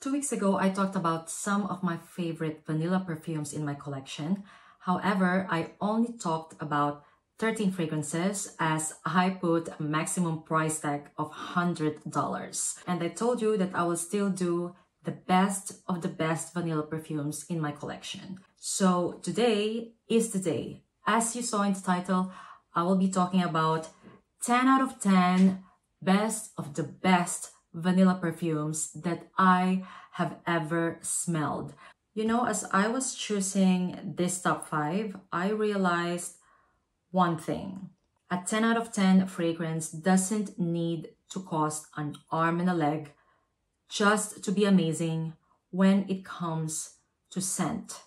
Two weeks ago, I talked about some of my favorite vanilla perfumes in my collection. However, I only talked about 13 fragrances as I put a maximum price tag of $100. And I told you that I will still do the best of the best vanilla perfumes in my collection. So today is the day. As you saw in the title, I will be talking about 10 out of 10 best of the best vanilla perfumes that I have ever smelled. You know, as I was choosing this top five, I realized one thing. A 10 out of 10 fragrance doesn't need to cost an arm and a leg just to be amazing when it comes to scent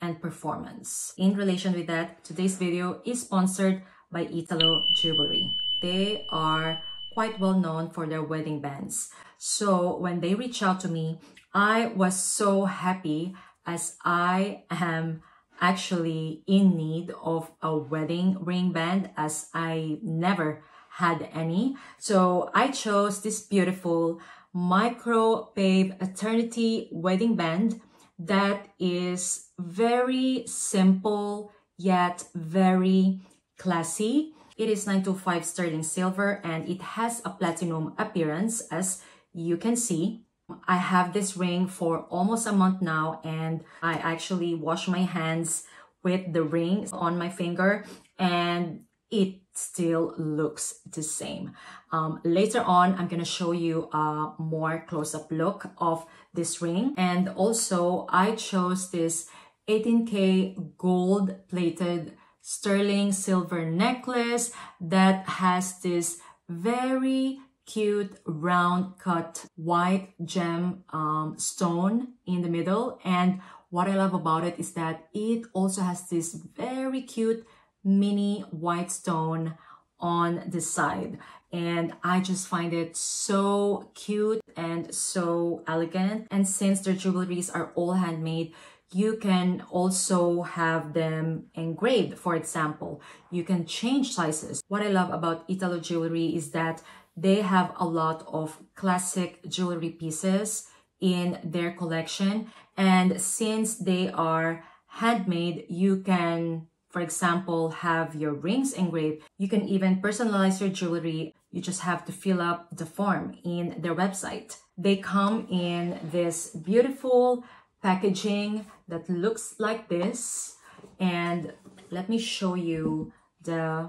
and performance. In relation with that, today's video is sponsored by Italo Jewelry. They are quite well known for their wedding bands. So when they reached out to me, I was so happy as I am actually in need of a wedding ring band as I never had any. So I chose this beautiful micro pave eternity wedding band that is very simple yet very classy it is 925 sterling silver and it has a platinum appearance as you can see. I have this ring for almost a month now and I actually wash my hands with the ring on my finger and it still looks the same. Um, later on, I'm going to show you a more close-up look of this ring. And also, I chose this 18K gold-plated sterling silver necklace that has this very cute round cut white gem um, stone in the middle. And what I love about it is that it also has this very cute mini white stone on the side. And I just find it so cute and so elegant. And since their jewelries are all handmade you can also have them engraved, for example. You can change sizes. What I love about Italo Jewelry is that they have a lot of classic jewelry pieces in their collection. And since they are handmade, you can, for example, have your rings engraved. You can even personalize your jewelry. You just have to fill up the form in their website. They come in this beautiful packaging that looks like this. And let me show you the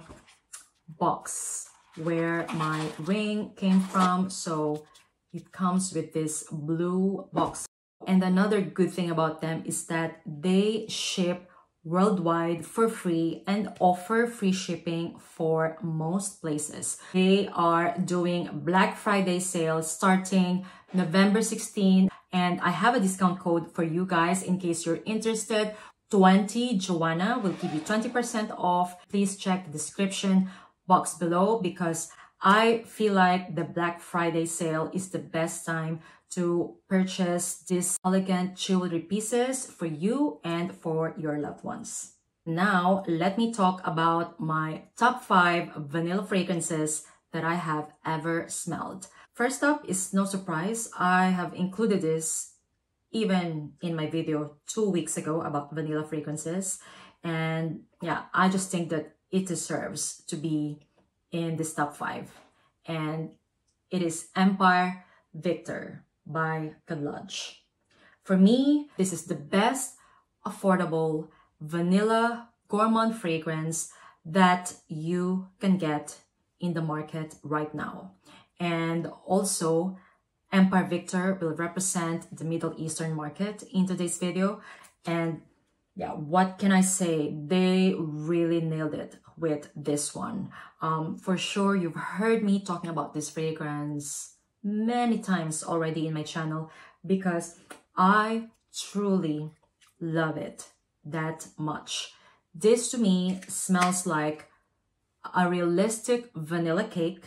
box where my ring came from. So it comes with this blue box. And another good thing about them is that they ship worldwide for free and offer free shipping for most places. They are doing Black Friday sales starting November 16 and I have a discount code for you guys in case you're interested. 20 Joanna will give you 20% off. Please check the description box below because I feel like the Black Friday sale is the best time to purchase these elegant jewelry pieces for you and for your loved ones. Now, let me talk about my top five vanilla fragrances that I have ever smelled. First up is no surprise, I have included this even in my video two weeks ago about vanilla fragrances. And yeah, I just think that it deserves to be in this top five. And it is Empire Victor by Khadlaj. For me, this is the best affordable vanilla gourmand fragrance that you can get in the market right now. And also, Empire Victor will represent the Middle Eastern market in today's video. And yeah, what can I say? They really nailed it with this one. Um, for sure, you've heard me talking about this fragrance many times already in my channel because I truly love it that much. This to me smells like a realistic vanilla cake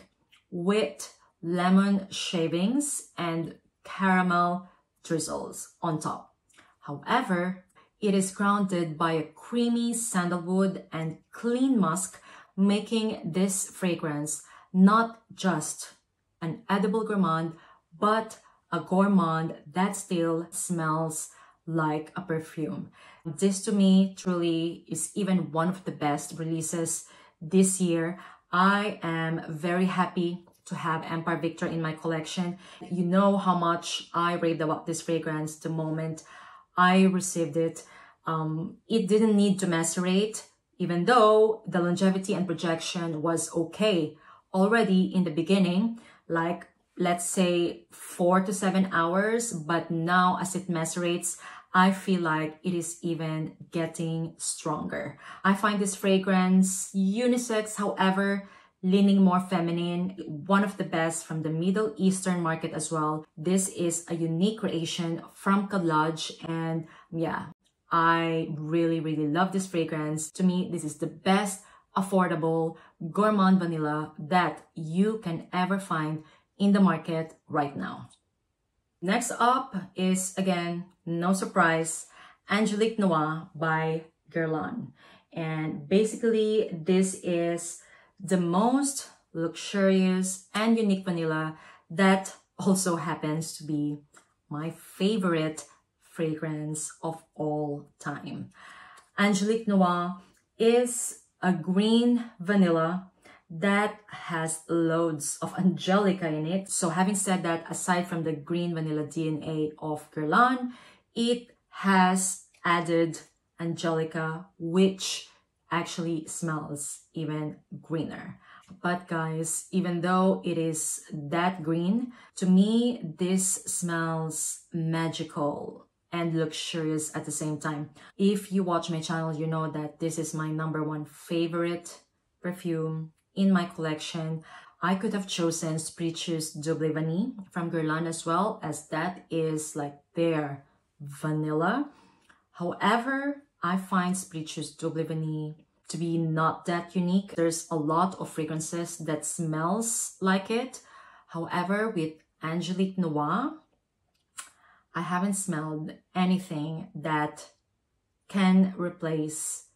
with lemon shavings and caramel drizzles on top. However, it is grounded by a creamy sandalwood and clean musk, making this fragrance not just an edible gourmand, but a gourmand that still smells like a perfume. This to me truly is even one of the best releases this year. I am very happy to have Empire Victor in my collection. You know how much I raved about this fragrance the moment I received it. Um, it didn't need to macerate, even though the longevity and projection was okay already in the beginning, like let's say four to seven hours. But now as it macerates, I feel like it is even getting stronger. I find this fragrance unisex, however, leaning more feminine, one of the best from the Middle Eastern market as well. This is a unique creation from Khadlaj and yeah, I really, really love this fragrance. To me, this is the best affordable gourmand vanilla that you can ever find in the market right now. Next up is, again, no surprise, Angelique Noir by Guerlain. And basically, this is the most luxurious and unique vanilla that also happens to be my favorite fragrance of all time. Angelique Noir is a green vanilla that has loads of angelica in it. So having said that, aside from the green vanilla DNA of Guerlain, it has added angelica, which actually smells even greener. But guys, even though it is that green, to me, this smells magical and luxurious at the same time. If you watch my channel, you know that this is my number one favorite perfume in my collection. I could have chosen Spiritueuse Double Vanille from Guerlain as well as that is like their vanilla. However, I find Spiritueuse Double Vanille to be not that unique. There's a lot of fragrances that smells like it. However, with Angelique Noir, I haven't smelled anything that can replace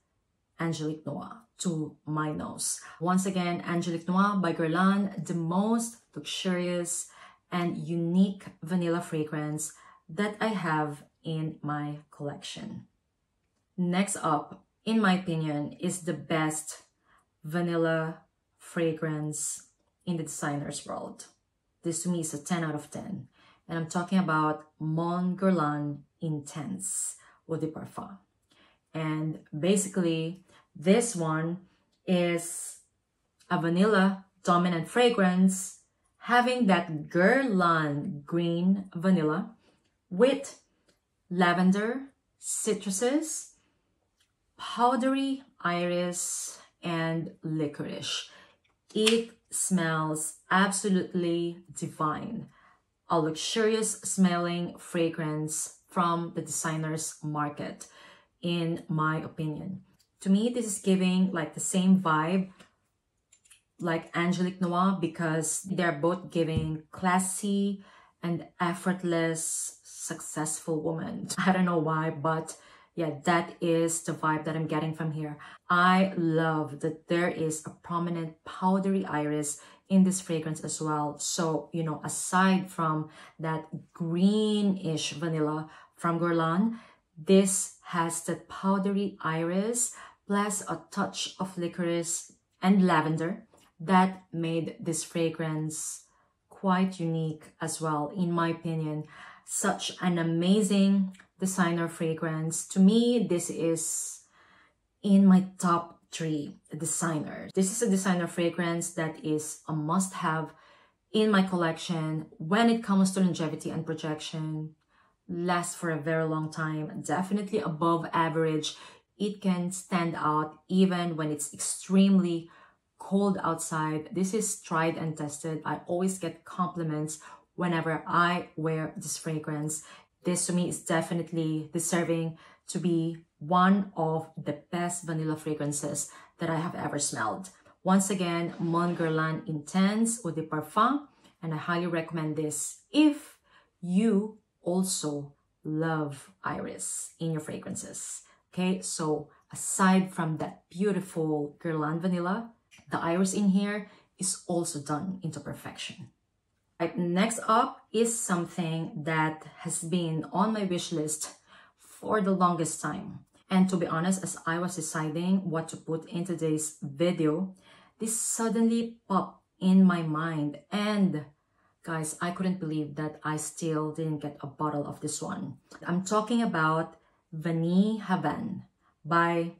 Angelique Noir to my nose. Once again, Angelique Noir by Guerlain, the most luxurious and unique vanilla fragrance that I have in my collection. Next up, in my opinion, is the best vanilla fragrance in the designer's world. This to me is a 10 out of 10. And I'm talking about Mon Guerlain Intense Eau de Parfum. And basically, this one is a vanilla dominant fragrance having that Guerlain green vanilla with lavender, citruses, powdery iris, and licorice. It smells absolutely divine. A luxurious smelling fragrance from the designer's market, in my opinion. To me, this is giving like the same vibe like Angelique Noir because they're both giving classy and effortless, successful woman. I don't know why, but yeah, that is the vibe that I'm getting from here. I love that there is a prominent powdery iris in this fragrance as well. So, you know, aside from that greenish vanilla from Guerlain, this has that powdery iris plus a touch of licorice and lavender that made this fragrance quite unique as well, in my opinion. Such an amazing designer fragrance. To me, this is in my top three designers. This is a designer fragrance that is a must-have in my collection when it comes to longevity and projection. Lasts for a very long time, definitely above average. It can stand out even when it's extremely cold outside. This is tried and tested. I always get compliments whenever I wear this fragrance this to me is definitely deserving to be one of the best vanilla fragrances that I have ever smelled. Once again, Mon Guerlain Intense Eau de Parfum, and I highly recommend this if you also love iris in your fragrances. Okay, so aside from that beautiful Guerlain vanilla, the iris in here is also done into perfection. Right, next up is something that has been on my wish list for the longest time. And to be honest, as I was deciding what to put in today's video, this suddenly popped in my mind. And guys, I couldn't believe that I still didn't get a bottle of this one. I'm talking about Vanille Havane by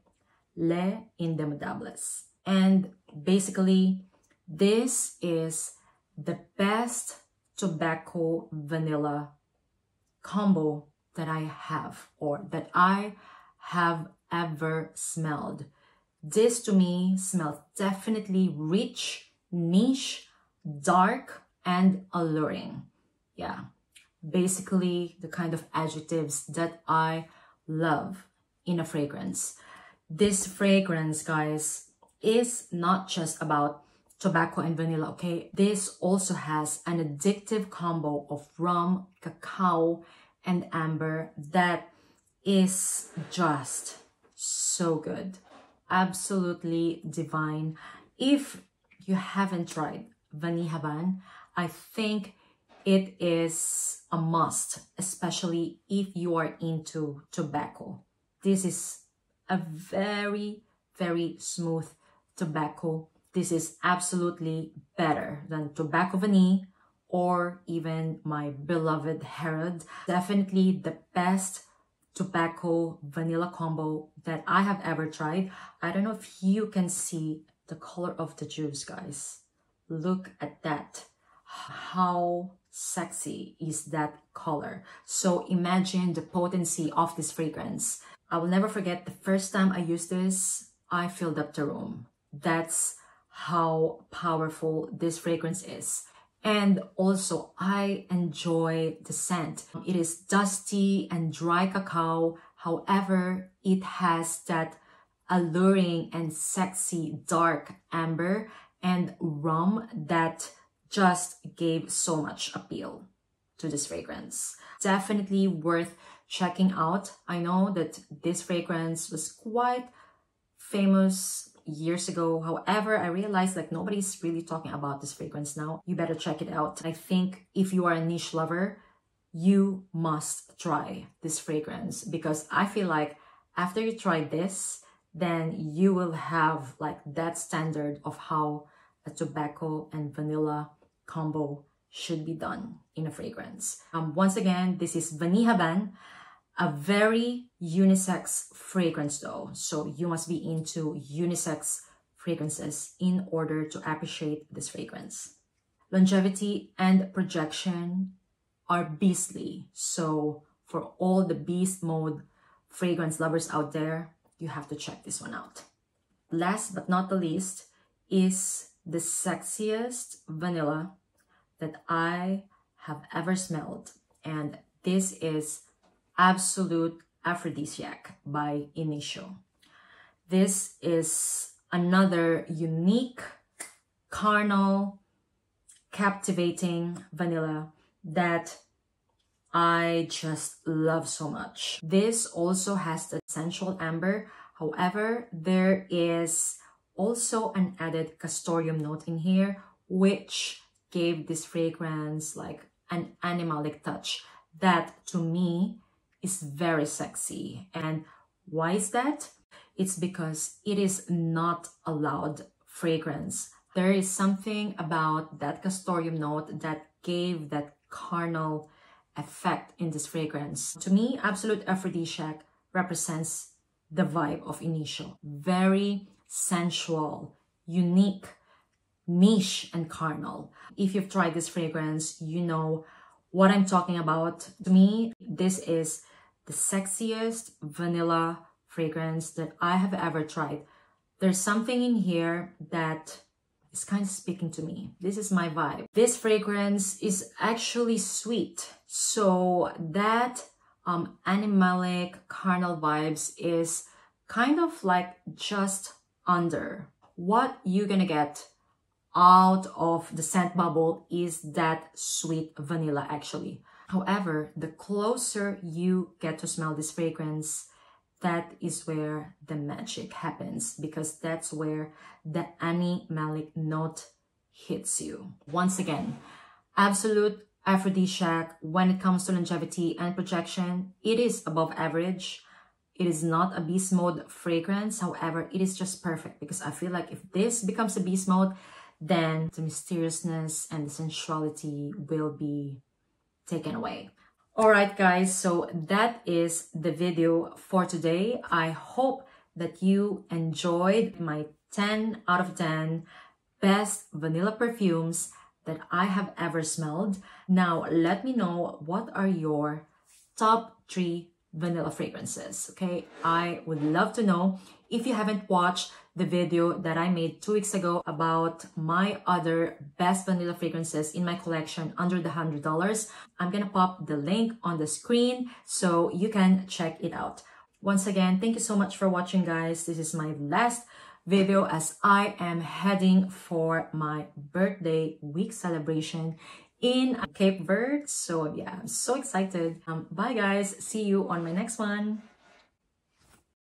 Les Indemodables. And basically, this is the best tobacco vanilla combo that I have or that I have ever smelled. This to me smells definitely rich, niche, dark, and alluring. Yeah, basically the kind of adjectives that I love in a fragrance. This fragrance, guys, is not just about tobacco and vanilla, okay? This also has an addictive combo of rum, cacao, and amber that is just so good. Absolutely divine. If you haven't tried Vanille Havane, I think it is a must, especially if you are into tobacco. This is a very, very smooth tobacco. This is absolutely better than tobacco vanille or even my beloved Herod. Definitely the best tobacco vanilla combo that I have ever tried. I don't know if you can see the color of the juice, guys. Look at that. How sexy is that color. So imagine the potency of this fragrance. I will never forget the first time I used this, I filled up the room. That's how powerful this fragrance is. And also, I enjoy the scent. It is dusty and dry cacao. However, it has that alluring and sexy dark amber and rum that just gave so much appeal to this fragrance. Definitely worth checking out. I know that this fragrance was quite famous years ago. However, I realized like nobody's really talking about this fragrance now. You better check it out. I think if you are a niche lover, you must try this fragrance because I feel like after you try this, then you will have like that standard of how a tobacco and vanilla combo should be done in a fragrance. Um, once again, this is Vanille Havane, a very unisex fragrance though. So you must be into unisex fragrances in order to appreciate this fragrance. Longevity and projection are beastly. So for all the beast mode fragrance lovers out there, you have to check this one out. Last but not the least is the sexiest vanilla that I have ever smelled. And this is Absolute Aphrodisiac by Initio. This is another unique, carnal, captivating vanilla that I just love so much. This also has the sensual amber. However, there is also an added castoreum note in here, which gave this fragrance like an animalic touch that to me is very sexy. And why is that? It's because it is not a loud fragrance. There is something about that castoreum note that gave that carnal effect in this fragrance. To me, Absolute Aphrodisiac represents the vibe of Initio. Very sensual, unique, niche, and carnal. If you've tried this fragrance, you know what I'm talking about. To me, this is the sexiest vanilla fragrance that I have ever tried. There's something in here that is kind of speaking to me. This is my vibe. This fragrance is actually sweet. So that um, animalic carnal vibes is kind of like just under. What you're gonna get out of the scent bubble is that sweet vanilla actually. However, the closer you get to smell this fragrance, that is where the magic happens because that's where the animalic note hits you. Once again, absolute aphrodisiac when it comes to longevity and projection. It is above average. It is not a beast mode fragrance. However, it is just perfect because I feel like if this becomes a beast mode, then the mysteriousness and the sensuality will be taken away. Alright guys, so that is the video for today. I hope that you enjoyed my 10 out of 10 best vanilla perfumes that I have ever smelled. Now, let me know what are your top three vanilla fragrances, okay? I would love to know. If you haven't watched the video that I made two weeks ago about my other best vanilla fragrances in my collection under the $100, I'm gonna pop the link on the screen so you can check it out. Once again, thank you so much for watching guys. This is my last video as I am heading for my birthday week celebration in Cape Verde. So yeah, I'm so excited. Um, bye guys. See you on my next one.